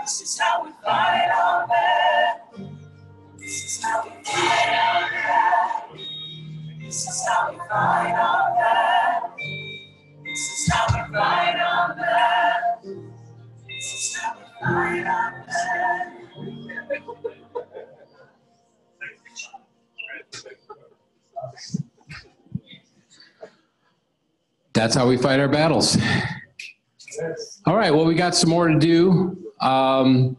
This is how we fight our man. This is how we fight our man. This is how we fight our man. This is how we fight our man. This is how we fight our man. That's how we fight our battles. All right, well, we got some more to do. Um,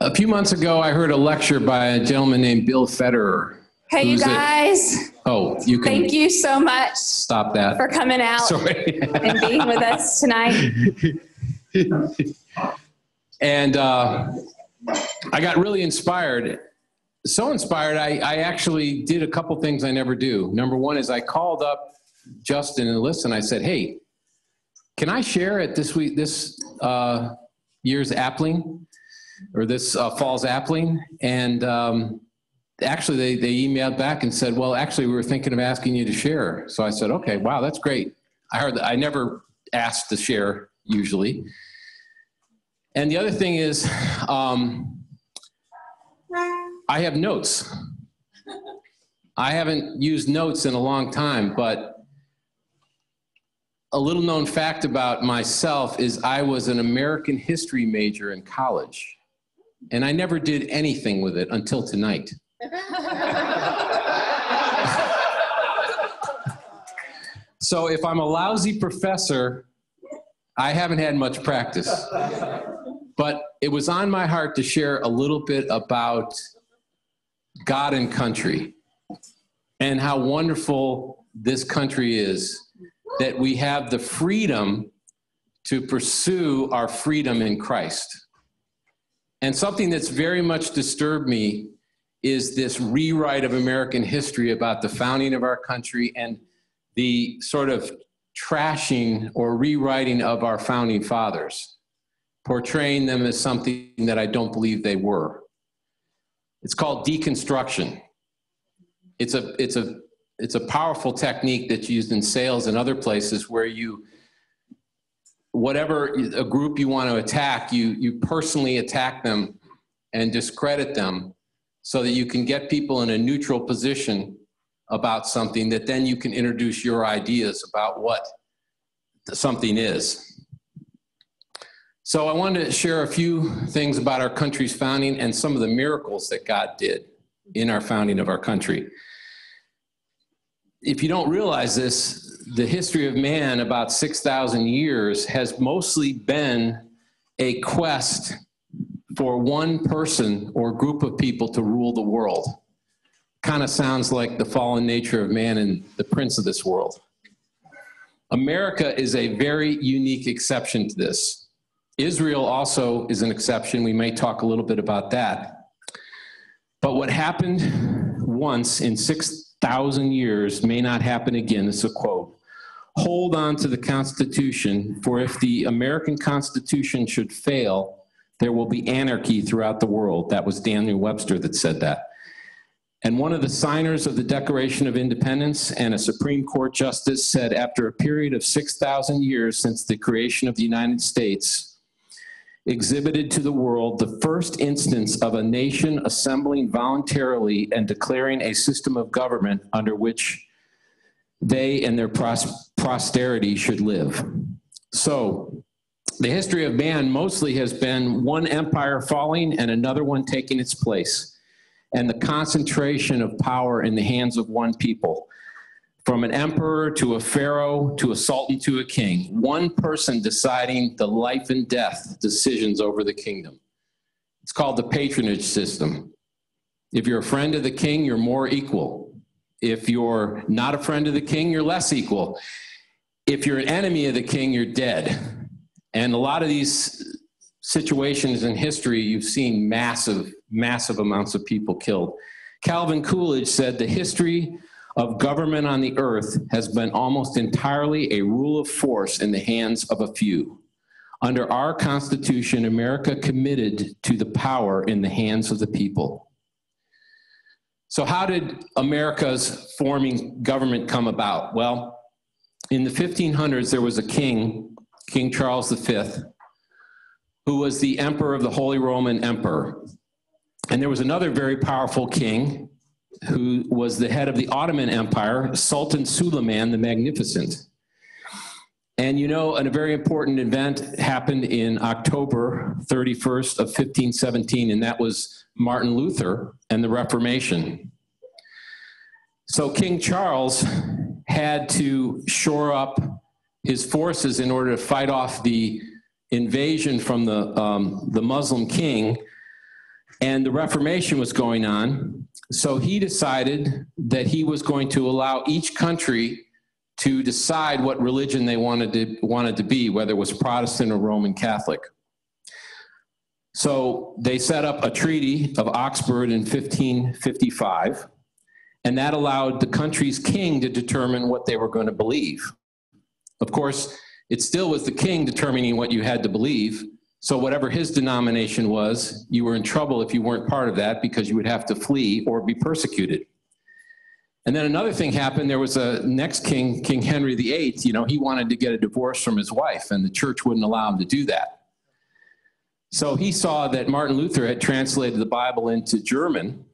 a few months ago, I heard a lecture by a gentleman named Bill Federer. Hey, you guys. Oh, you can Thank you so much stop that. for coming out Sorry. and being with us tonight. and uh, I got really inspired. So inspired, I, I actually did a couple things I never do. Number one is I called up Justin and Elisa and I said, "Hey, can I share at this week this uh, year's Appling or this uh, fall's Appling?" And um, actually, they they emailed back and said, "Well, actually, we were thinking of asking you to share." So I said, "Okay, wow, that's great." I heard that I never asked to share usually. And the other thing is, um, I have notes. I haven't used notes in a long time, but a little known fact about myself is I was an American history major in college, and I never did anything with it until tonight. So if I'm a lousy professor, I haven't had much practice. But it was on my heart to share a little bit about God and country and how wonderful this country is that we have the freedom to pursue our freedom in Christ. And something that's very much disturbed me is this rewrite of American history about the founding of our country and the sort of trashing or rewriting of our founding fathers, portraying them as something that I don't believe they were. It's called deconstruction. It's a, it's a, it's a powerful technique that's used in sales and other places where you, whatever a group you want to attack, you, you personally attack them and discredit them so that you can get people in a neutral position about something that then you can introduce your ideas about what something is. So I wanted to share a few things about our country's founding and some of the miracles that God did in our founding of our country. If you don't realize this, the history of man, about 6,000 years, has mostly been a quest for one person or group of people to rule the world. Kind of sounds like the fallen nature of man and the prince of this world. America is a very unique exception to this. Israel also is an exception. We may talk a little bit about that. But what happened once in 6,000 years may not happen again. Is a quote. Hold on to the Constitution, for if the American Constitution should fail, there will be anarchy throughout the world. That was Daniel Webster that said that. And one of the signers of the Declaration of Independence and a Supreme Court justice said after a period of 6,000 years since the creation of the United States, exhibited to the world the first instance of a nation assembling voluntarily and declaring a system of government under which they and their pros- posterity should live. So, the history of man mostly has been one empire falling and another one taking its place and the concentration of power in the hands of one people. From an emperor to a pharaoh to a sultan to a king, one person deciding the life and death decisions over the kingdom. It's called the patronage system. If you're a friend of the king, you're more equal. If you're not a friend of the king, you're less equal. If you're an enemy of the king, you're dead. And a lot of these situations in history, you've seen massive, massive amounts of people killed. Calvin Coolidge said the history of government on the earth has been almost entirely a rule of force in the hands of a few. Under our Constitution, America committed to the power in the hands of the people. So, how did America's forming government come about? Well, in the 1500s, there was a king King Charles V, who was the emperor of the Holy Roman Emperor. And there was another very powerful king who was the head of the Ottoman Empire, Sultan Suleiman the Magnificent. And you know, a very important event happened in October 31st of 1517, and that was Martin Luther and the Reformation. So King Charles had to shore up his forces in order to fight off the invasion from the, um, the Muslim king, and the Reformation was going on. So he decided that he was going to allow each country to decide what religion they wanted to, wanted to be, whether it was Protestant or Roman Catholic. So they set up a treaty of Oxford in 1555, and that allowed the country's king to determine what they were going to believe. Of course, it still was the king determining what you had to believe. So, whatever his denomination was, you were in trouble if you weren't part of that because you would have to flee or be persecuted. And then another thing happened. There was a next king, King Henry VIII. You know, he wanted to get a divorce from his wife, and the church wouldn't allow him to do that. So he saw that Martin Luther had translated the Bible into German.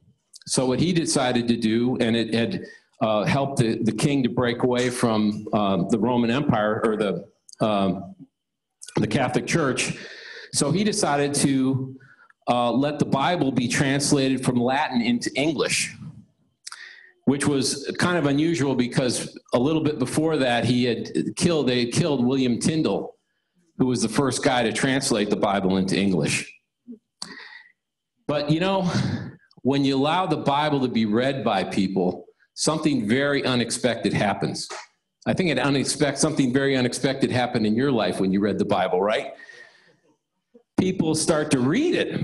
So what he decided to do, and it had uh, helped the, the king to break away from um, the Roman Empire or the um, the Catholic Church. So he decided to uh, let the Bible be translated from Latin into English which was kind of unusual because a little bit before that he had killed they had killed William Tyndale, who was the first guy to translate the Bible into English. But you know, when you allow the Bible to be read by people, something very unexpected happens. I think it unexpected something very unexpected happened in your life when you read the Bible, right? People start to read it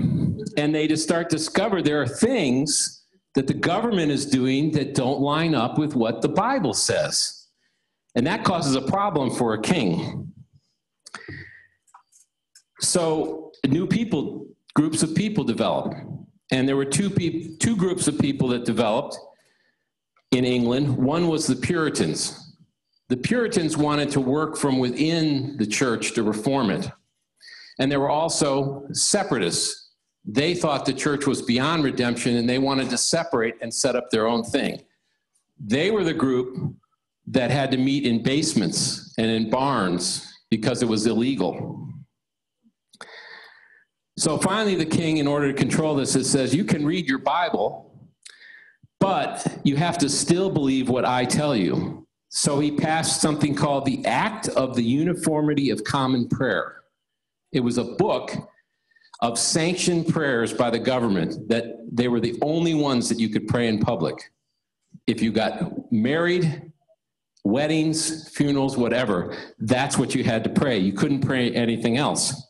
and they just start to discover there are things that the government is doing that don't line up with what the Bible says. And that causes a problem for a king. So new people, groups of people developed. And there were two, two groups of people that developed in England. One was the Puritans. The Puritans wanted to work from within the church to reform it. And there were also separatists they thought the church was beyond redemption and they wanted to separate and set up their own thing. They were the group that had to meet in basements and in barns because it was illegal. So finally, the king, in order to control this, it says, You can read your Bible, but you have to still believe what I tell you. So he passed something called the Act of the Uniformity of Common Prayer. It was a book of sanctioned prayers by the government that they were the only ones that you could pray in public. If you got married, weddings, funerals, whatever, that's what you had to pray. You couldn't pray anything else.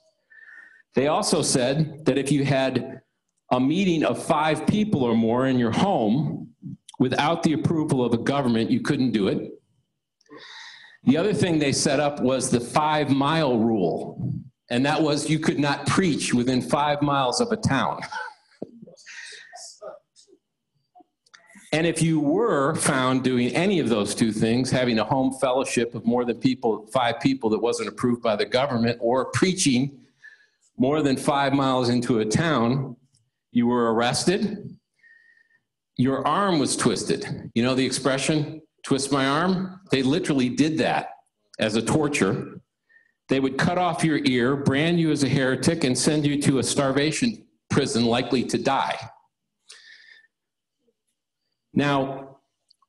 They also said that if you had a meeting of five people or more in your home without the approval of a government, you couldn't do it. The other thing they set up was the five mile rule and that was you could not preach within five miles of a town. And if you were found doing any of those two things, having a home fellowship of more than people, five people that wasn't approved by the government, or preaching more than five miles into a town, you were arrested. Your arm was twisted. You know the expression, twist my arm? They literally did that as a torture. They would cut off your ear, brand you as a heretic, and send you to a starvation prison likely to die. Now,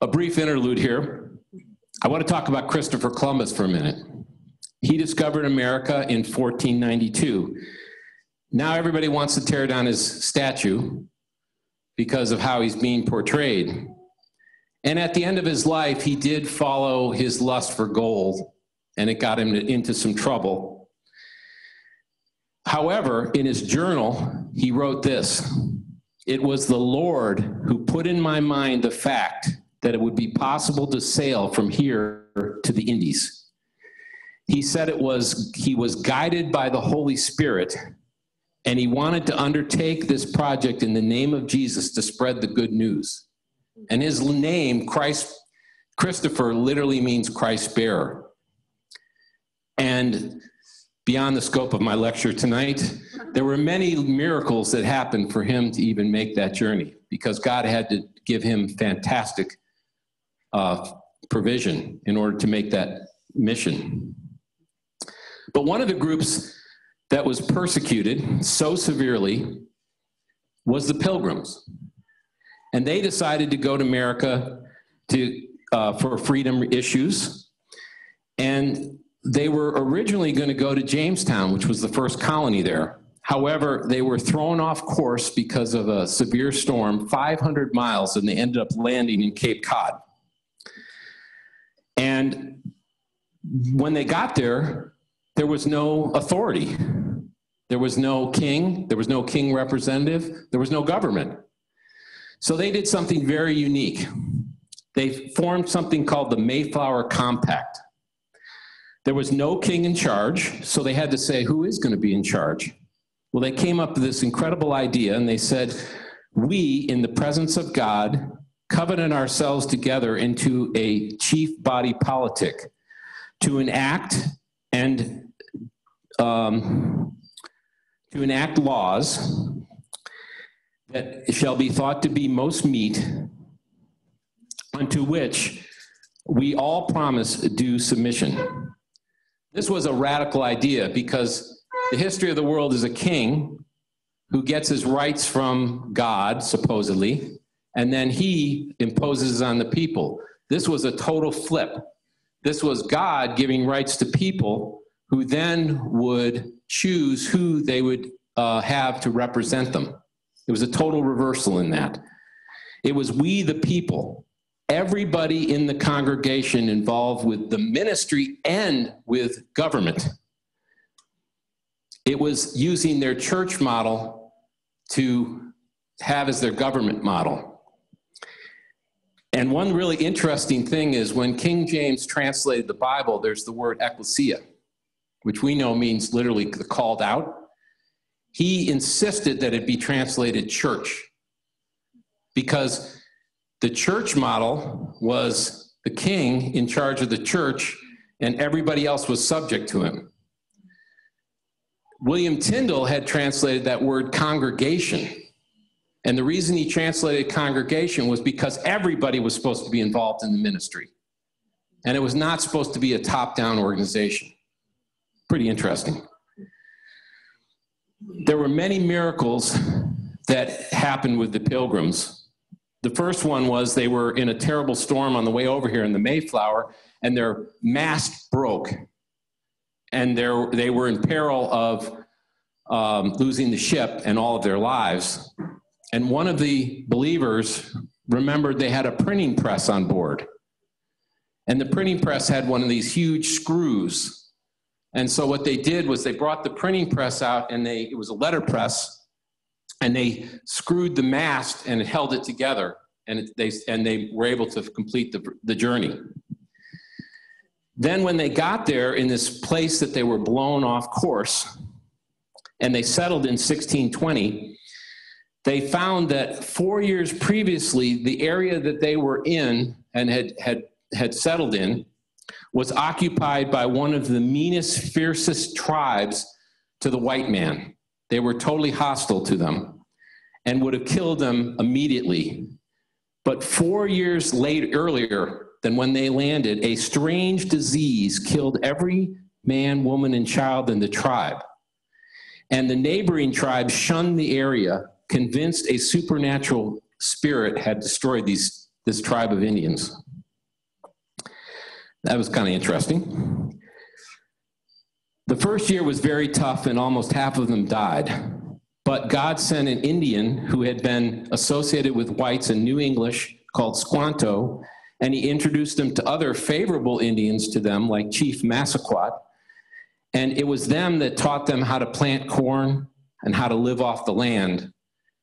a brief interlude here. I want to talk about Christopher Columbus for a minute. He discovered America in 1492. Now everybody wants to tear down his statue because of how he's being portrayed. And at the end of his life, he did follow his lust for gold and it got him into some trouble. However, in his journal, he wrote this It was the Lord who put in my mind the fact that it would be possible to sail from here to the Indies. He said it was, he was guided by the Holy Spirit and he wanted to undertake this project in the name of Jesus to spread the good news. And his name, Christ, Christopher, literally means Christ bearer. And beyond the scope of my lecture tonight. There were many miracles that happened for him to even make that journey because God had to give him fantastic uh, provision in order to make that mission. But one of the groups that was persecuted so severely was the Pilgrims. And they decided to go to America to, uh, for freedom issues. And they were originally going to go to Jamestown, which was the first colony there. However, they were thrown off course because of a severe storm, 500 miles, and they ended up landing in Cape Cod. And when they got there, there was no authority. There was no king, there was no king representative, there was no government. So they did something very unique. They formed something called the Mayflower Compact. There was no king in charge, so they had to say, who is going to be in charge? Well, they came up with this incredible idea and they said, We, in the presence of God, covenant ourselves together into a chief body politic to enact and um, to enact laws that shall be thought to be most meet, unto which we all promise due submission. This was a radical idea because the history of the world is a king who gets his rights from God, supposedly, and then he imposes on the people. This was a total flip. This was God giving rights to people who then would choose who they would uh, have to represent them. It was a total reversal in that. It was we, the people, everybody in the congregation involved with the ministry and with government. It was using their church model to have as their government model. And one really interesting thing is when King James translated the Bible, there's the word ecclesia, which we know means literally the called out. He insisted that it be translated church because the church model was the king in charge of the church and everybody else was subject to him. William Tyndale had translated that word congregation. And the reason he translated congregation was because everybody was supposed to be involved in the ministry. And it was not supposed to be a top down organization. Pretty interesting. There were many miracles that happened with the pilgrims. The first one was they were in a terrible storm on the way over here in the Mayflower, and their mast broke and they were in peril of um, losing the ship and all of their lives. And one of the believers remembered they had a printing press on board. And the printing press had one of these huge screws. And so what they did was they brought the printing press out and they it was a letter press and they screwed the mast and held it together and it, they and they were able to complete the, the journey. Then, when they got there in this place that they were blown off course, and they settled in 1620, they found that four years previously, the area that they were in and had, had, had settled in was occupied by one of the meanest, fiercest tribes to the white man. They were totally hostile to them and would have killed them immediately. But four years later, earlier, than when they landed, a strange disease killed every man, woman, and child in the tribe. And the neighboring tribes shunned the area, convinced a supernatural spirit had destroyed these, this tribe of Indians. That was kind of interesting. The first year was very tough, and almost half of them died. But God sent an Indian who had been associated with whites in New English called Squanto and he introduced them to other favorable Indians to them, like Chief Massaquot. And it was them that taught them how to plant corn and how to live off the land.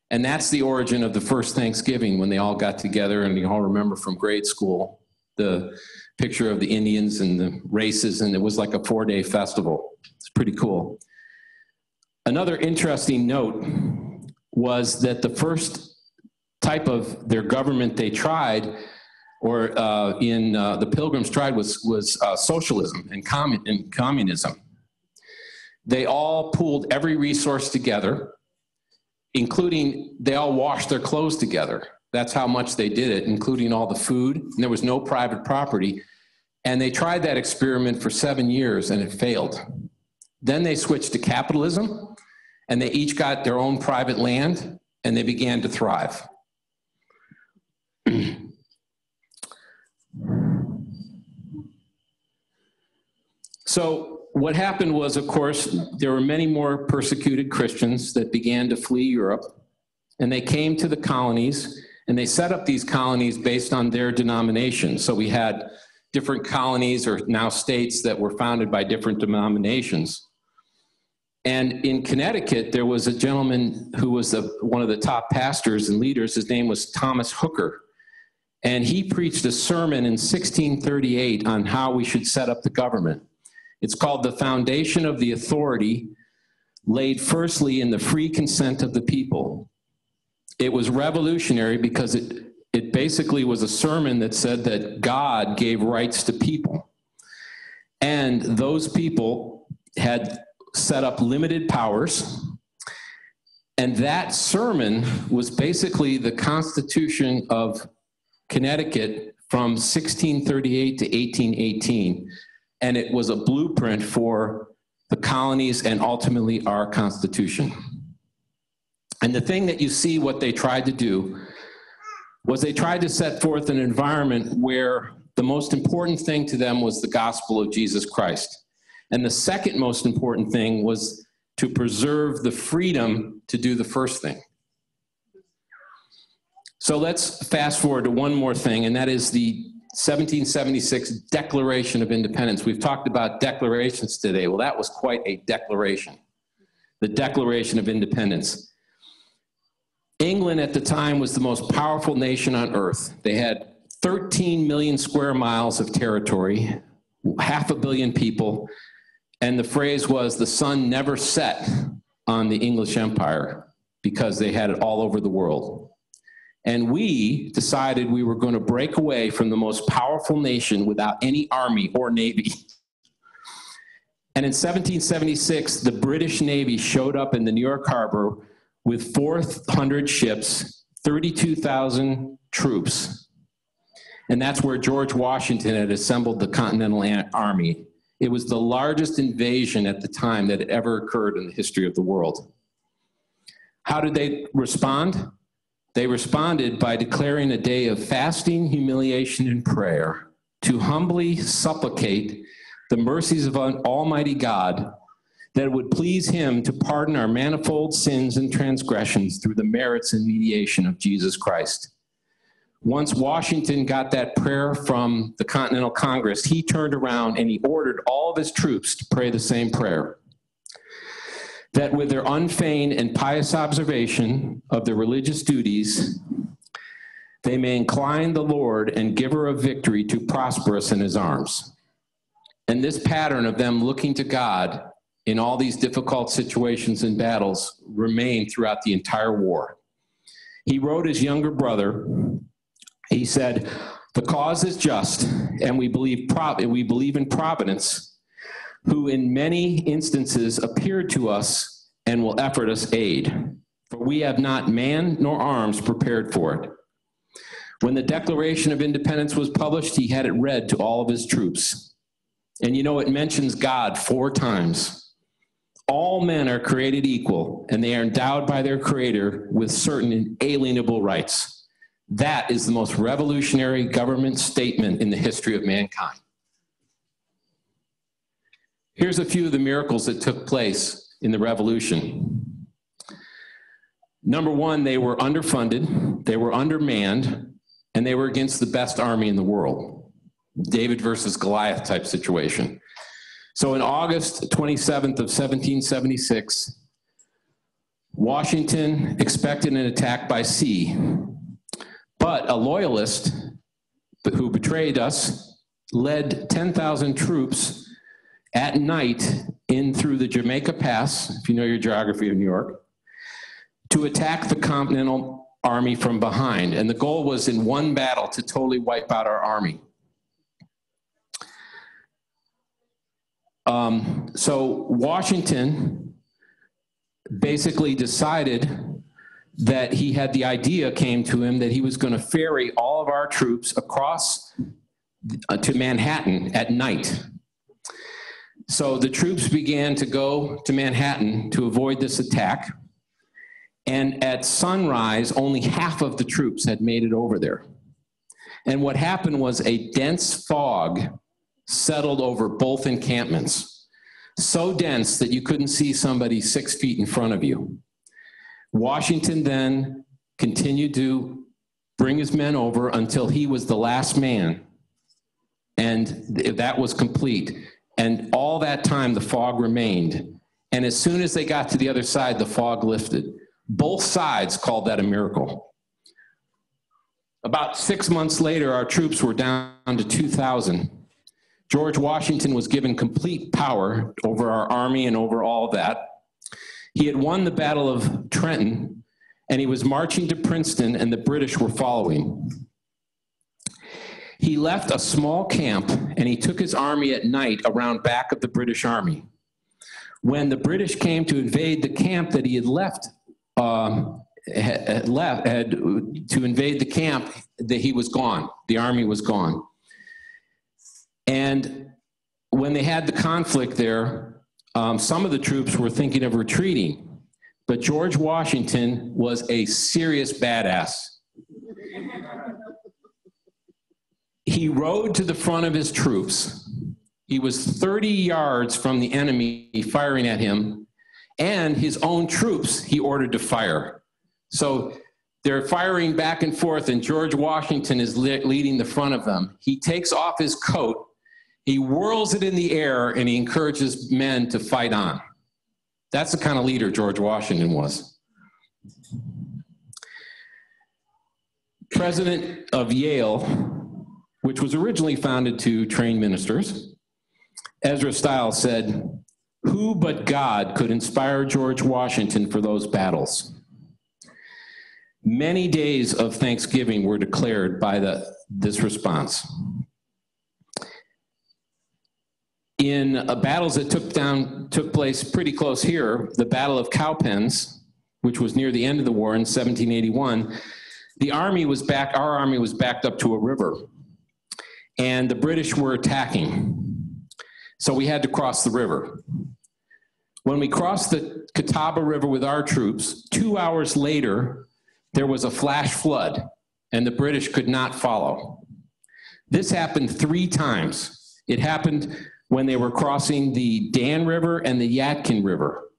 And that's the origin of the first Thanksgiving when they all got together, and you all remember from grade school the picture of the Indians and the races, and it was like a four day festival. It's pretty cool. Another interesting note was that the first type of their government they tried or uh, in uh, the Pilgrims tried was, was uh, socialism and, commun- and communism. they all pooled every resource together, including they all washed their clothes together. That's how much they did it, including all the food. And there was no private property. And they tried that experiment for seven years and it failed. Then they switched to capitalism and they each got their own private land and they began to thrive. so, what happened was, of course, there were many more persecuted Christians that began to flee Europe, and they came to the colonies and they set up these colonies based on their denomination. So, we had different colonies or now states that were founded by different denominations. And in Connecticut, there was a gentleman who was one of the top pastors and leaders. His name was Thomas Hooker. And he preached a sermon in 1638 on how we should set up the government. It's called The Foundation of the Authority, laid firstly in the free consent of the people. It was revolutionary because it, it basically was a sermon that said that God gave rights to people. And those people had set up limited powers. And that sermon was basically the Constitution of Connecticut from 1638 to 1818. And it was a blueprint for the colonies and ultimately our Constitution. And the thing that you see what they tried to do was they tried to set forth an environment where the most important thing to them was the gospel of Jesus Christ. And the second most important thing was to preserve the freedom to do the first thing. So let's fast forward to one more thing, and that is the 1776 Declaration of Independence. We've talked about declarations today. Well, that was quite a declaration. The Declaration of Independence. England at the time was the most powerful nation on earth. They had 13 million square miles of territory, half a billion people, and the phrase was the sun never set on the English Empire because they had it all over the world. And we decided we were going to break away from the most powerful nation without any army or navy. And in 1776, the British Navy showed up in the New York harbor with 400 ships, 32,000 troops. And that's where George Washington had assembled the Continental Army. It was the largest invasion at the time that had ever occurred in the history of the world. How did they respond? They responded by declaring a day of fasting, humiliation, and prayer to humbly supplicate the mercies of Almighty God that it would please Him to pardon our manifold sins and transgressions through the merits and mediation of Jesus Christ. Once Washington got that prayer from the Continental Congress, he turned around and he ordered all of his troops to pray the same prayer that with their unfeigned and pious observation of their religious duties, they may incline the Lord and giver of victory to prosper us in his arms. And this pattern of them looking to God in all these difficult situations and battles remained throughout the entire war. He wrote his younger brother, he said, The cause is just, and we believe, prov- we believe in providence who in many instances appeared to us and will effort us aid. For we have not man nor arms prepared for it. When the Declaration of Independence was published, he had it read to all of his troops. And you know, it mentions God four times. All men are created equal, and they are endowed by their Creator with certain inalienable rights. That is the most revolutionary government statement in the history of mankind. Here's a few of the miracles that took place in the revolution. Number one, they were underfunded, they were undermanned, and they were against the best army in the world. David versus Goliath type situation. So in August 27th of 1776, Washington expected an attack by sea, but a loyalist who betrayed us led 10,000 troops at night in through the Jamaica Pass, if you know your geography of New York, to attack the Continental Army from behind. And the goal was in one battle to totally wipe out our army. Um, so Washington basically decided that he had the idea came to him that he was going to ferry all of our troops across uh, to Manhattan at night. So the troops began to go to Manhattan to avoid this attack. And at sunrise, only half of the troops had made it over there. And what happened was a dense fog settled over both encampments, so dense that you couldn't see somebody six feet in front of you. Washington then continued to bring his men over until he was the last man. And that was complete. And all that time, the fog remained. And as soon as they got to the other side, the fog lifted. Both sides called that a miracle. About six months later, our troops were down to 2,000. George Washington was given complete power over our army and over all that. He had won the Battle of Trenton, and he was marching to Princeton, and the British were following. He left a small camp and he took his army at night around back of the British army. When the British came to invade the camp that he had left, um, had left had to invade the camp, that he was gone. The army was gone. And when they had the conflict there, um, some of the troops were thinking of retreating, but George Washington was a serious badass. He rode to the front of his troops. He was 30 yards from the enemy firing at him, and his own troops he ordered to fire. So they're firing back and forth, and George Washington is leading the front of them. He takes off his coat, he whirls it in the air, and he encourages men to fight on. That's the kind of leader George Washington was. President of Yale, which was originally founded to train ministers, Ezra Stiles said, Who but God could inspire George Washington for those battles? Many days of Thanksgiving were declared by the, this response. In uh, battles that took, down, took place pretty close here, the Battle of Cowpens, which was near the end of the war in 1781, the army was back, our army was backed up to a river, and the British were attacking. So we had to cross the river. When we crossed the Catawba River with our troops, two hours later, there was a flash flood, and the British could not follow. This happened three times. It happened when they were crossing the Dan River and the Yadkin River.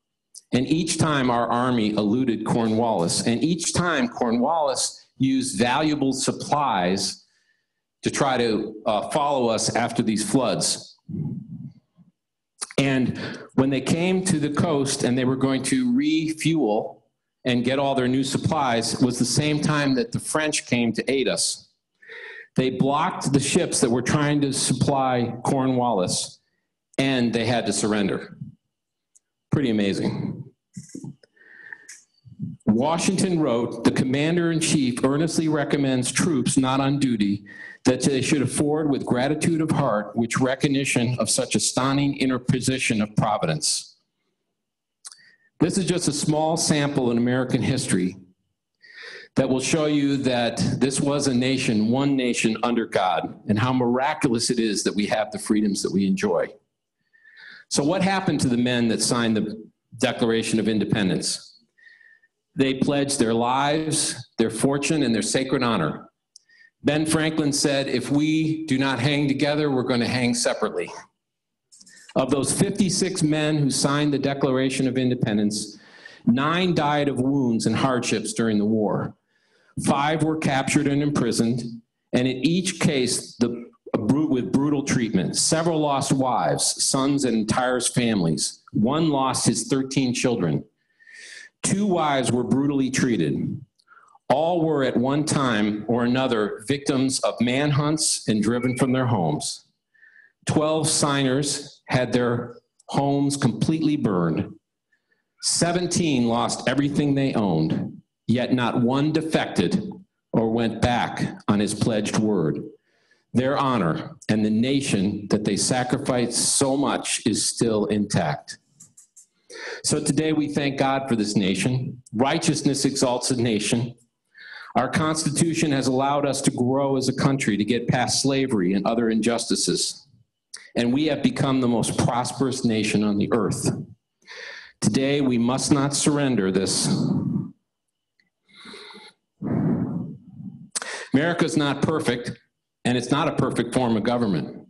And each time our army eluded Cornwallis, and each time Cornwallis used valuable supplies to try to uh, follow us after these floods. And when they came to the coast and they were going to refuel and get all their new supplies, was the same time that the French came to aid us. They blocked the ships that were trying to supply Cornwallis, and they had to surrender. Pretty amazing. Washington wrote, the commander in chief earnestly recommends troops not on duty that they should afford with gratitude of heart which recognition of such a stunning interposition of providence. This is just a small sample in American history that will show you that this was a nation, one nation under God, and how miraculous it is that we have the freedoms that we enjoy. So, what happened to the men that signed the Declaration of Independence? They pledged their lives, their fortune, and their sacred honor Ben Franklin said, if we do not hang together, we're going to hang separately. Of those 56 men who signed the Declaration of Independence, nine died of wounds and hardships during the war. Five were captured and imprisoned, and in each case, the, with brutal treatment. Several lost wives, sons, and entire families. One lost his 13 children. Two wives were brutally treated. All were at one time or another victims of manhunts and driven from their homes. Twelve signers had their homes completely burned. 17 lost everything they owned, yet not one defected or went back on his pledged word. Their honor and the nation that they sacrificed so much is still intact. So today we thank God for this nation. Righteousness exalts a nation. Our Constitution has allowed us to grow as a country, to get past slavery and other injustices. And we have become the most prosperous nation on the earth. Today, we must not surrender this. America is not perfect, and it's not a perfect form of government.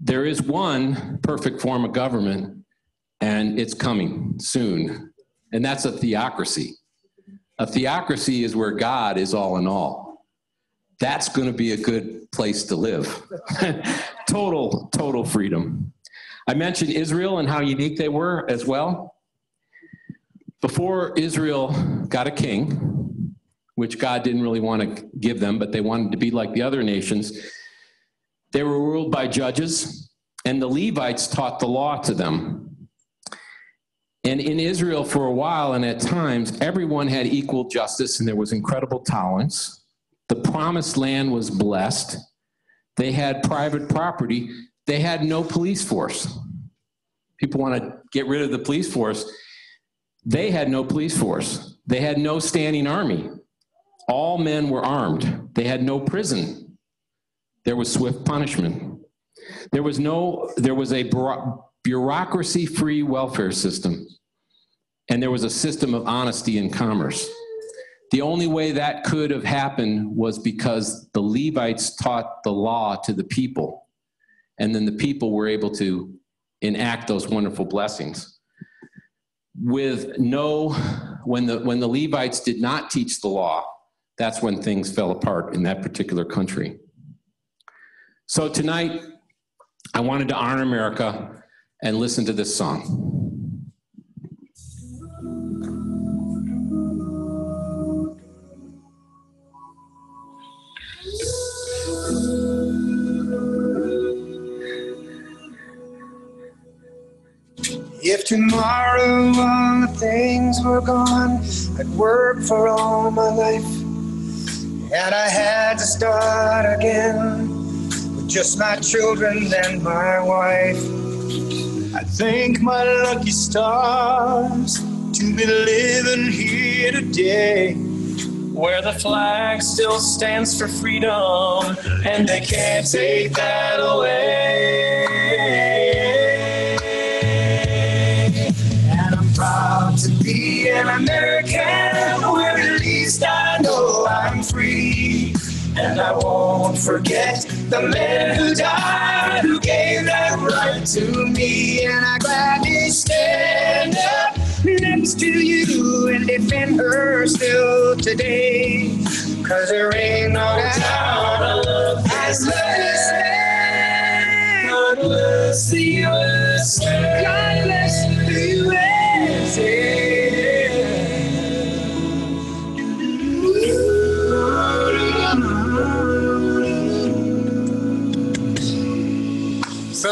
There is one perfect form of government, and it's coming soon, and that's a theocracy. A theocracy is where God is all in all. That's going to be a good place to live. total, total freedom. I mentioned Israel and how unique they were as well. Before Israel got a king, which God didn't really want to give them, but they wanted to be like the other nations, they were ruled by judges, and the Levites taught the law to them. And in Israel, for a while and at times, everyone had equal justice and there was incredible tolerance. The promised land was blessed. They had private property. They had no police force. People want to get rid of the police force. They had no police force. They had no standing army. All men were armed. They had no prison. There was swift punishment. There was no, there was a bureaucracy free welfare system. And there was a system of honesty in commerce. The only way that could have happened was because the Levites taught the law to the people. And then the people were able to enact those wonderful blessings with no, when the, when the Levites did not teach the law, that's when things fell apart in that particular country. So tonight, I wanted to honor America and listen to this song. If tomorrow all the things were gone, I'd work for all my life. And I had to start again with just my children and my wife. I thank my lucky stars to be living here today. Where the flag still stands for freedom, and they can't take that away. And I'm proud to be an American where at least I know I'm free. And I won't forget the men who died, who gave that right to me. And I gladly stand up next to you and defend her still today. Cause there ain't no doubt I love this land. God bless the USA. God bless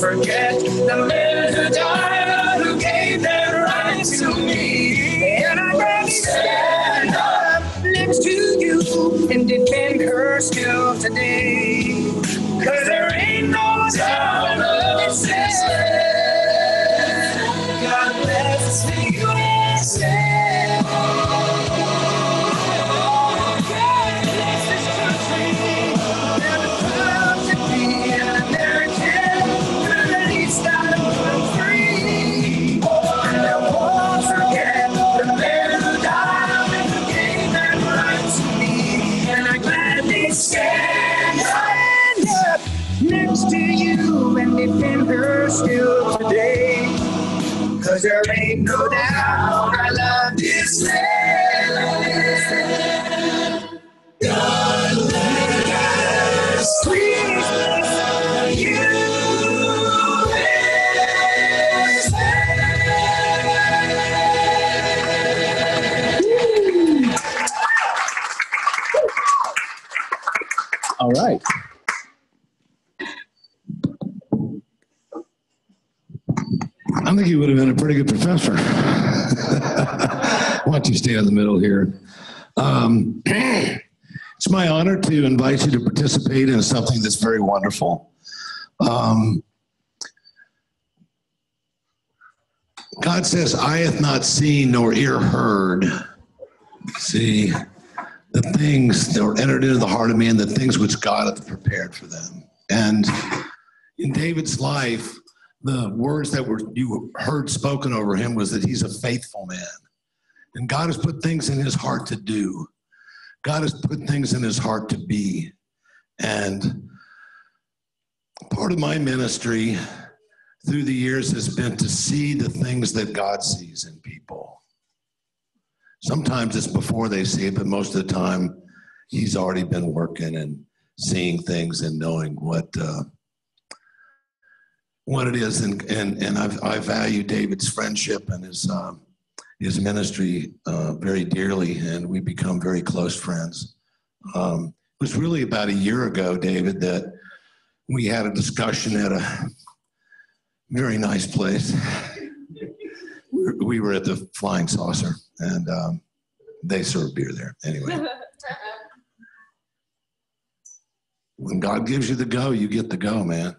Forget the stand up next to you and defend her still today. Cause there ain't no doubt would have been a pretty good professor. Why don't you stay in the middle here? Um, it's my honor to invite you to participate in something that's very wonderful. Um, God says, "Eye hath not seen nor ear heard." See, the things that were entered into the heart of man, the things which God hath prepared for them. And in David's life, the words that were you heard spoken over him was that he's a faithful man. And God has put things in his heart to do. God has put things in his heart to be. And part of my ministry through the years has been to see the things that God sees in people. Sometimes it's before they see it, but most of the time, He's already been working and seeing things and knowing what uh, what it is. And and and I've, I value David's friendship and his um, his ministry uh, very dearly, and we become very close friends. Um, it was really about a year ago, David, that we had a discussion at a very nice place. We were- at the Flying Saucer, and um, they serve beer there. Anyway, when God gives you the go, you get the go, man.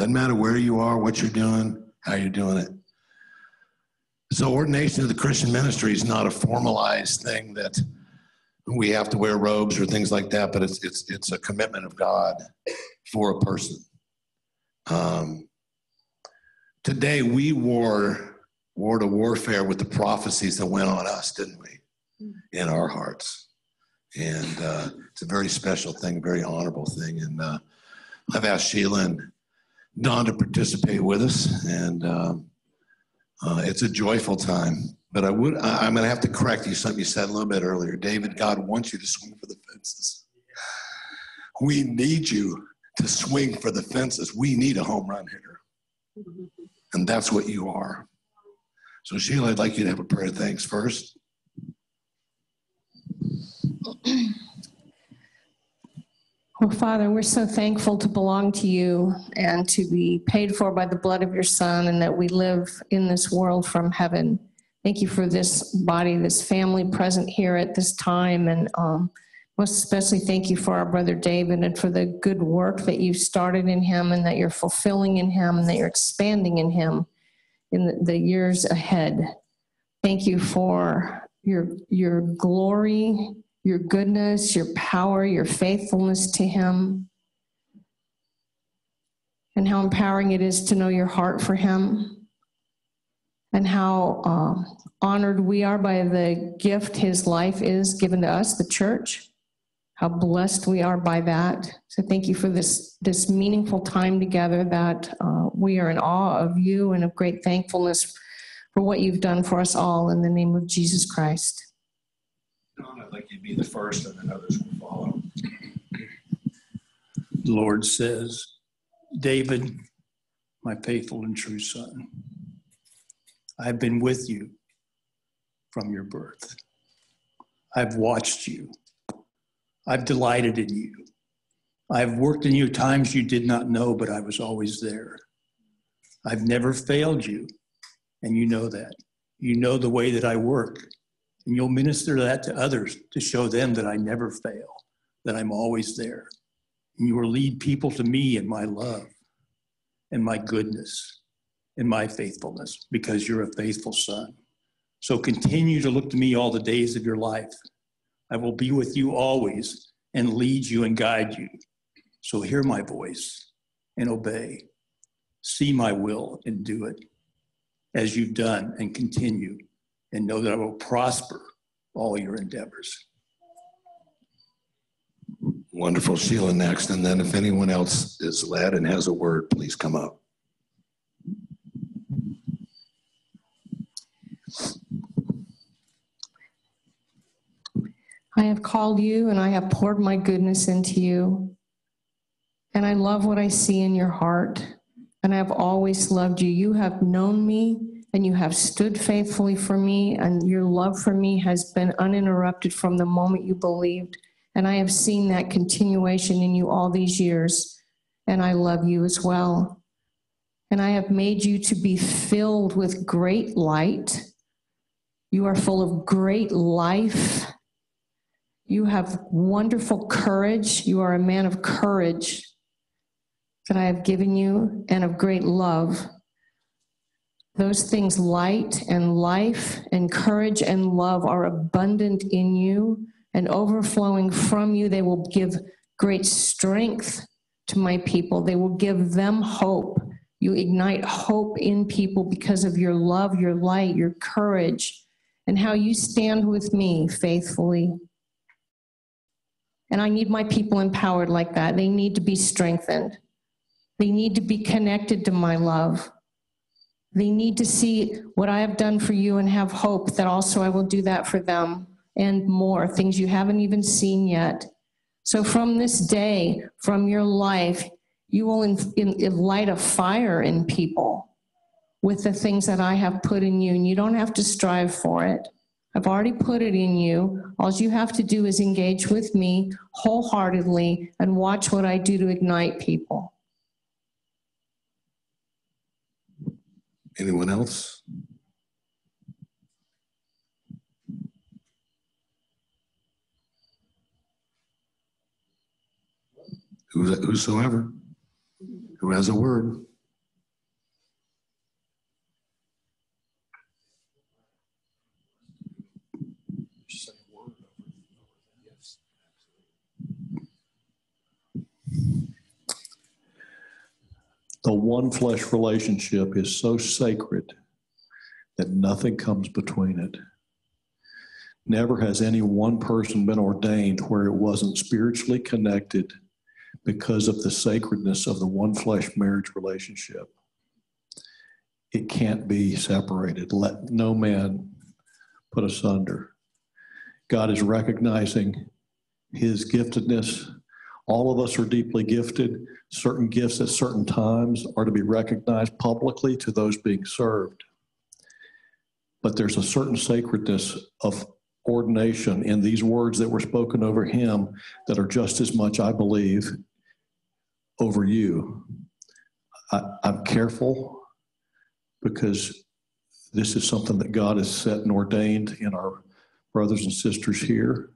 Doesn't matter where you are, what you're doing, how you're doing it. So, ordination of the Christian ministry is not a formalized thing that we have to wear robes or things like that, but it's it's it's a commitment of God for a person. Um, today, we wore war to warfare with the prophecies that went on us, didn't we, in our hearts? And uh, it's a very special thing, a very honorable thing. And uh, I've asked Sheila and Don to participate with us, and um, uh, it's a joyful time. But I would, I, I'm going to have to correct you something you said a little bit earlier. David, God wants you to swing for the fences. We need you to swing for the fences. We need a home run hitter, and that's what you are. So Sheila, I'd like you to have a prayer of thanks first. Well, Father, we're so thankful to belong to you and to be paid for by the blood of your Son, and that we live in this world from heaven. Thank you for this body, this family present here at this time, and um, most especially thank you for our brother David and for the good work that you've started in him, and that you're fulfilling in him, and that you're expanding in him in the, the years ahead. Thank you for your your glory your goodness, your power, your faithfulness to Him, and how empowering it is to know your heart for Him, and how um, honored we are by the gift His life is given to us, the church. How blessed we are by that. So thank you for this this meaningful time together. That uh, we are in awe of you and of great thankfulness for what you've done for us all. In the name of Jesus Christ. Like you'd be the first, and then others will follow. The Lord says, David, my faithful and true son, I've been with you from your birth. I've watched you. I've delighted in you. I've worked in you times you did not know, but I was always there. I've never failed you, and you know that. You know the way that I work, and you'll minister that to others to show them that I never fail, that I'm always there. And you will lead people to me in my love and my goodness and my faithfulness because you're a faithful son. So continue to look to me all the days of your life. I will be with you always and lead you and guide you. So hear my voice and obey. See my will and do it as you've done and continue and know that I will prosper all your endeavors. Wonderful, Sheila, next. And then if anyone else is led and has a word, please come up. I have called you and I have poured my goodness into you. And I love what I see in your heart. And I have always loved you. You have known me and you have stood faithfully for me, and your love for me has been uninterrupted from the moment you believed. And I have seen that continuation in you all these years. And I love you as well. And I have made you to be filled with great light. You are full of great life. You have wonderful courage. You are a man of courage that I have given you and of great love. Those things, light and life and courage and love, are abundant in you and overflowing from you. They will give great strength to my people, they will give them hope. You ignite hope in people because of your love, your light, your courage, and how you stand with me faithfully. And I need my people empowered like that. They need to be strengthened. They need to be connected to my love. They need to see what I have done for you and have hope that also I will do that for them and more, things you haven't even seen yet. So from this day, from your life, you will in, in, light a fire in people with the things that I have put in you, and you don't have to strive for it. I've already put it in you. All you have to do is engage with me wholeheartedly and watch what I do to ignite people. Anyone else? Whosoever who has a word. The one flesh relationship is so sacred that nothing comes between it. Never has any one person been ordained where it wasn't spiritually connected because of the sacredness of the one flesh marriage relationship. It can't be separated. Let no man put asunder. God is recognizing his giftedness. All of us are deeply gifted. Certain gifts at certain times are to be recognized publicly to those being served. But there's a certain sacredness of ordination in these words that were spoken over him that are just as much, I believe, over you. I, I'm careful because this is something that God has set and ordained in our brothers and sisters here.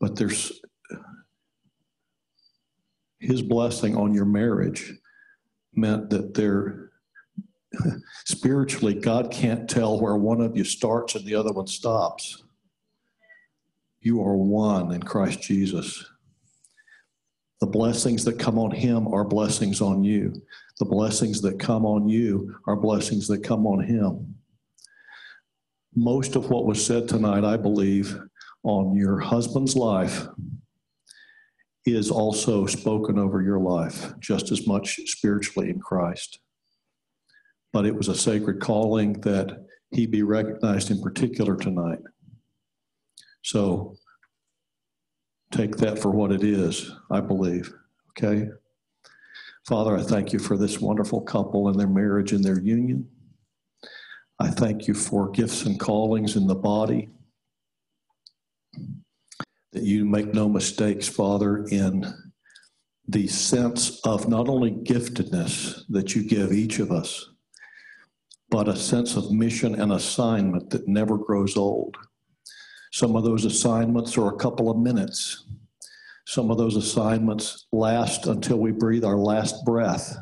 But there's his blessing on your marriage meant that there spiritually God can't tell where one of you starts and the other one stops. You are one in Christ Jesus. The blessings that come on him are blessings on you. The blessings that come on you are blessings that come on him. Most of what was said tonight, I believe, on your husband's life is also spoken over your life, just as much spiritually in Christ. But it was a sacred calling that he be recognized in particular tonight. So take that for what it is, I believe. Okay? Father, I thank you for this wonderful couple and their marriage and their union. I thank you for gifts and callings in the body. That you make no mistakes, Father, in the sense of not only giftedness that you give each of us, but a sense of mission and assignment that never grows old. Some of those assignments are a couple of minutes. Some of those assignments last until we breathe our last breath.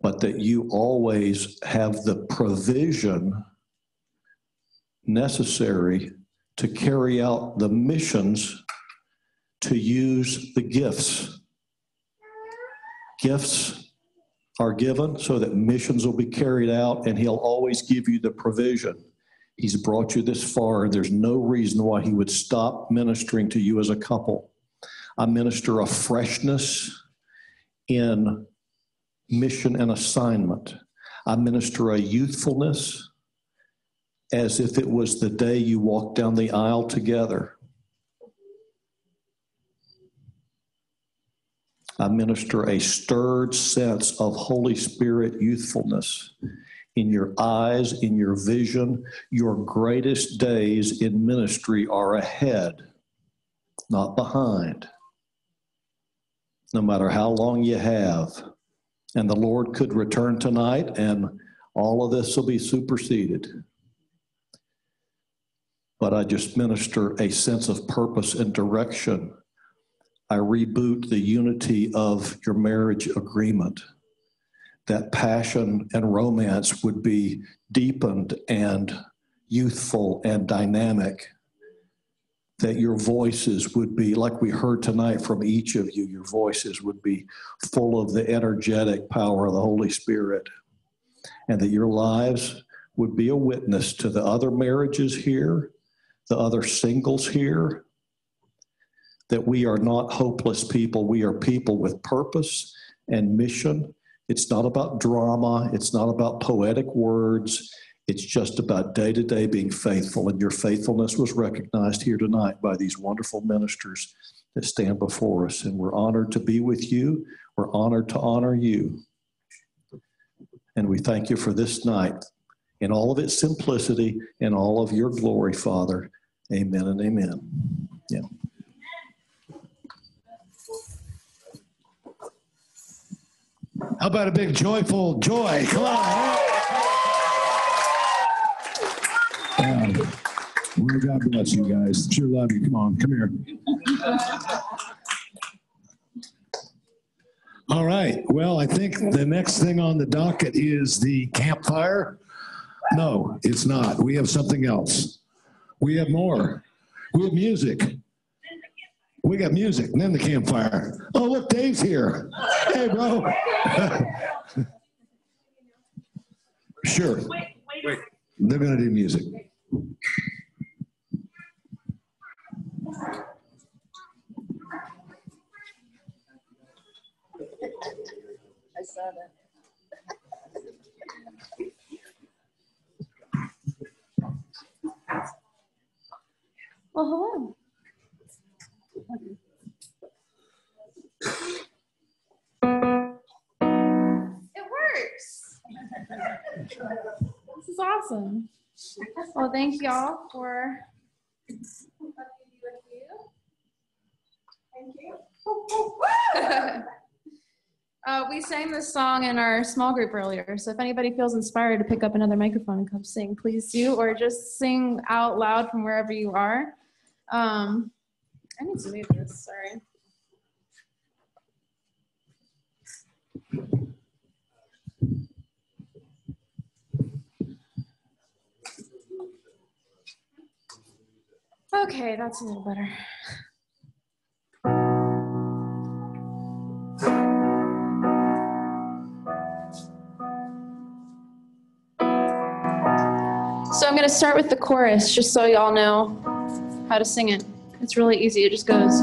But that you always have the provision necessary to carry out the missions to use the gifts. Gifts are given so that missions will be carried out, and He'll always give you the provision. He's brought you this far, there's no reason why he would stop ministering to you as a couple. I minister a freshness in mission and assignment. I minister a youthfulness as if it was the day you walked down the aisle together. I minister a stirred sense of Holy Spirit youthfulness in your eyes, in your vision. Your greatest days in ministry are ahead, not behind. No matter how long you have. And the Lord could return tonight, and all of this will be superseded. But I just minister a sense of purpose and direction I reboot the unity of your marriage agreement. That passion and romance would be deepened and youthful and dynamic. That your voices would be, like we heard tonight from each of you, your voices would be full of the energetic power of the Holy Spirit. And that your lives would be a witness to the other marriages here, the other singles here, that we are not hopeless people. We are people with purpose and mission. It's not about drama, it's not about poetic words. It's just about day to day being faithful. And your faithfulness was recognized here tonight by these wonderful ministers that stand before us. And we're honored to be with you. We're honored to honor you. And we thank you for this night in all of its simplicity and all of your glory, Father. Amen and amen. Yeah. How about a big joyful joy? Come on. Yeah. Well, God bless you guys. Sure love you. Come on, come here. All right. Well, I think the next thing on the docket is the campfire. No, it's not. We have something else. We have more. We have music. We got music and then the campfire. Oh, look, Dave's here. Hey, bro. sure. Wait. They're going to do music. I saw that. Well, hello. It works. This is awesome. Well, thank y'all for. Thank you. Uh, we sang this song in our small group earlier, so if anybody feels inspired to pick up another microphone and come sing, please do, or just sing out loud from wherever you are. Um, I need to move this, sorry. Okay, that's a little better. So I'm going to start with the chorus just so y'all know how to sing it. It's really easy. It just goes,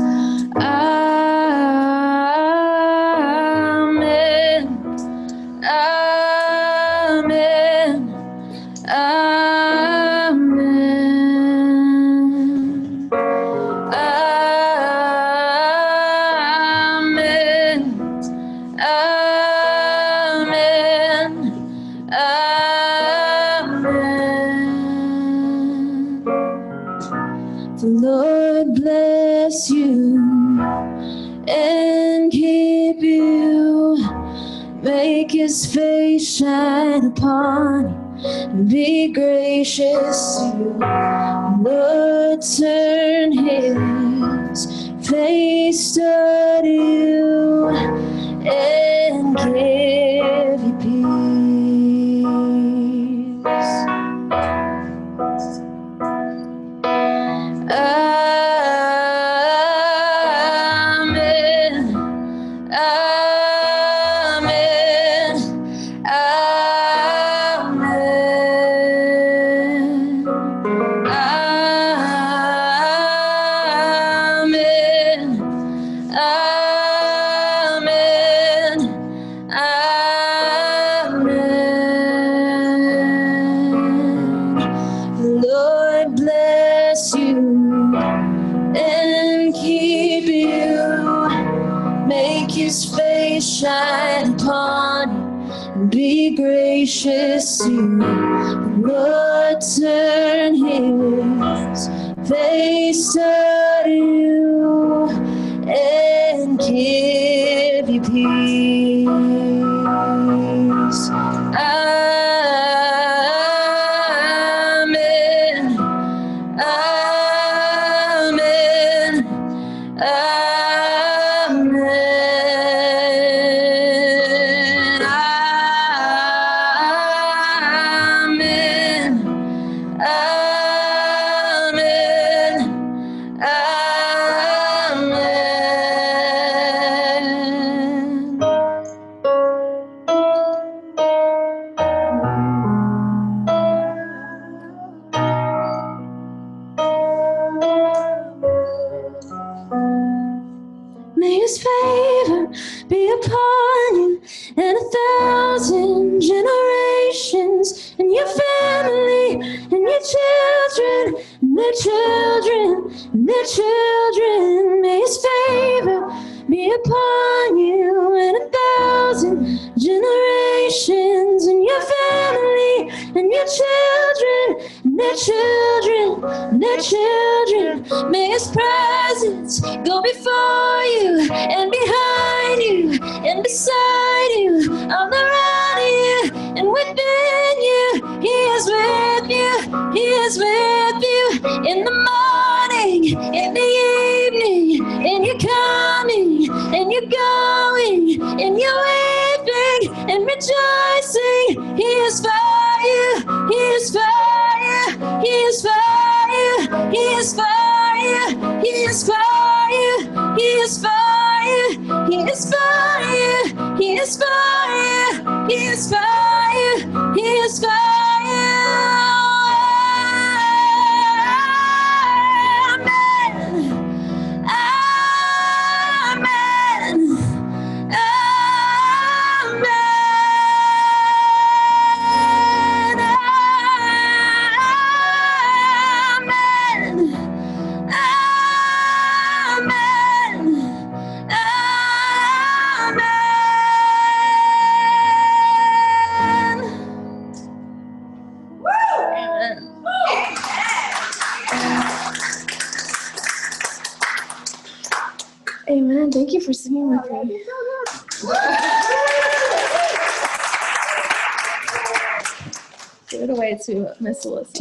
Uh,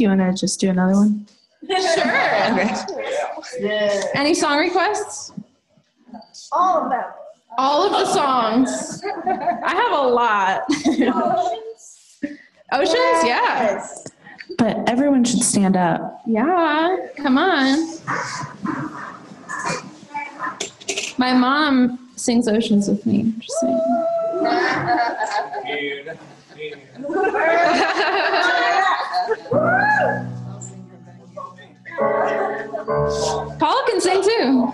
Do you want to just do another one? Sure. Okay. Any song requests? All of them. All of the songs. I have a lot. Oceans? Yeah. But everyone should stand up. Yeah. Come on. My mom sings Oceans with me. Just saying. Paula can sing too.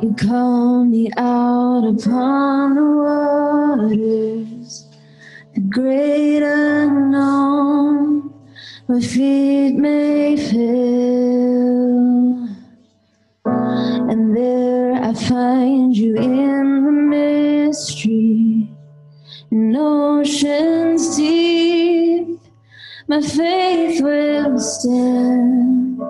You call me out upon the waters, the great unknown, where feet may fail. Find you in the mystery, in oceans deep. My faith will stand.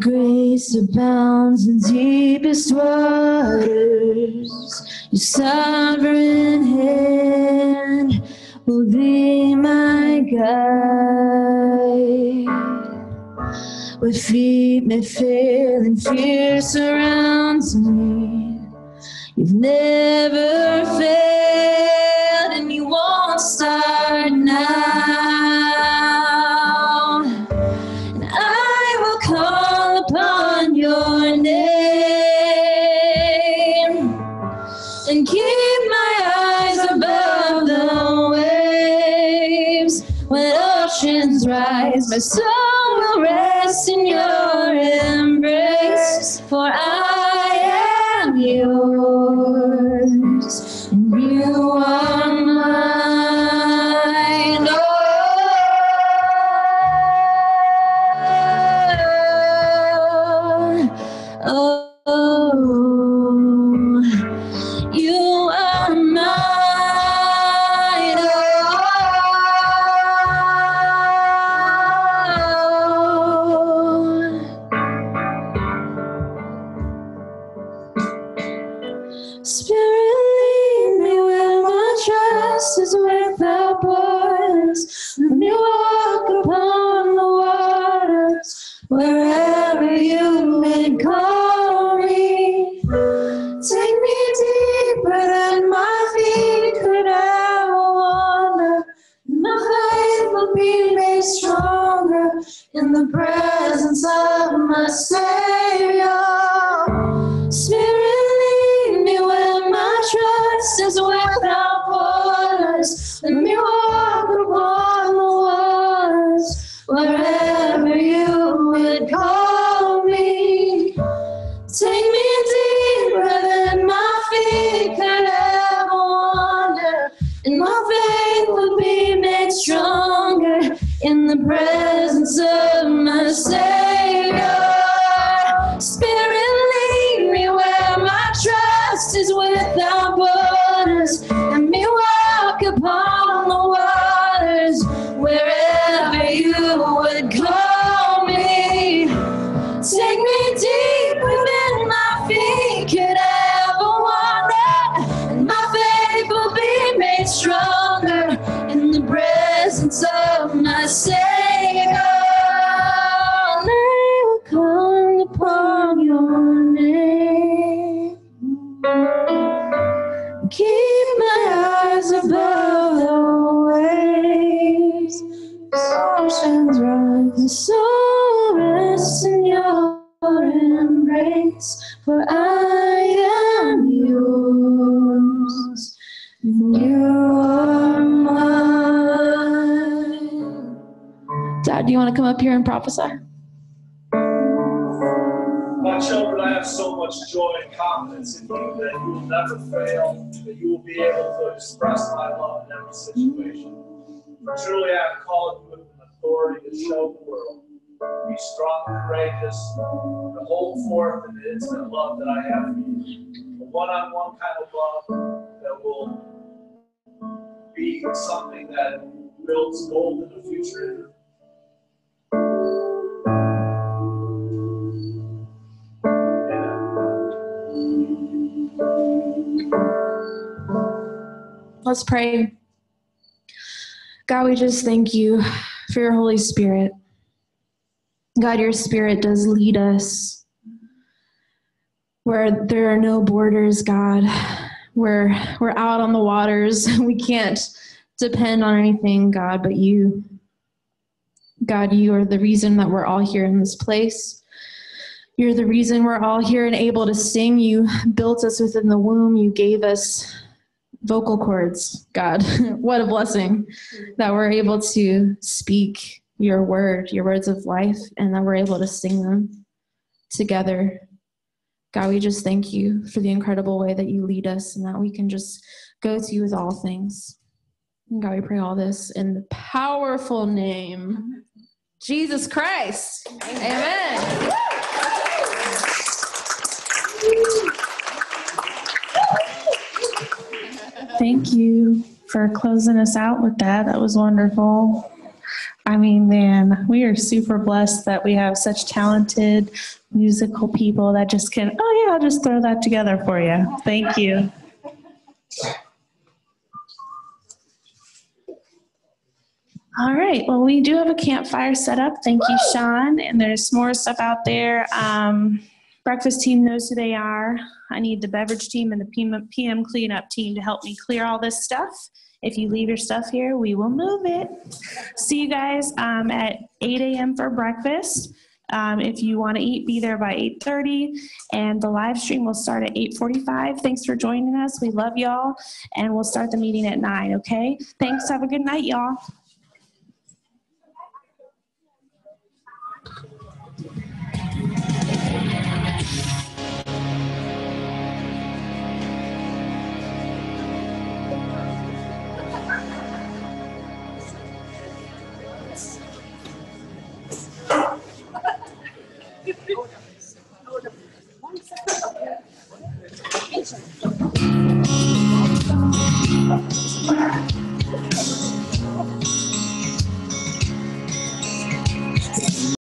Grace abounds in deepest waters. Your sovereign hand will be my guide. With feet may fail and fear surrounds me. You've never failed my soul will rest in your embrace. For I am yours, here and prophesy? My children, I have so much joy and confidence in you that you will never fail, that you will be able to express my love in every situation. For truly, I have called you with an authority to show the world. Be strong and courageous, to hold forth in the intimate love that I have for you. A one on one kind of love that will be something that builds gold in the future. Let's pray. God, we just thank you for your Holy Spirit. God, your Spirit does lead us where there are no borders, God. Where we're out on the waters. We can't depend on anything, God, but you. God, you are the reason that we're all here in this place. You're the reason we're all here and able to sing. You built us within the womb. You gave us vocal cords, God. what a blessing that we're able to speak your word, your words of life, and that we're able to sing them together. God, we just thank you for the incredible way that you lead us and that we can just go to you with all things. And God, we pray all this in the powerful name, Jesus Christ. Amen. Thank you for closing us out with that. That was wonderful. I mean, man, we are super blessed that we have such talented musical people that just can, oh, yeah, I'll just throw that together for you. Thank you. All right. Well, we do have a campfire set up. Thank you, Sean. And there's more stuff out there. Um, breakfast team knows who they are. I need the beverage team and the PM, cleanup team to help me clear all this stuff. If you leave your stuff here, we will move it. See you guys um, at 8 a.m. for breakfast. Um, if you want to eat, be there by 8:30, and the live stream will start at 8:45. Thanks for joining us. We love y'all, and we'll start the meeting at 9. Okay? Thanks. Have a good night, y'all.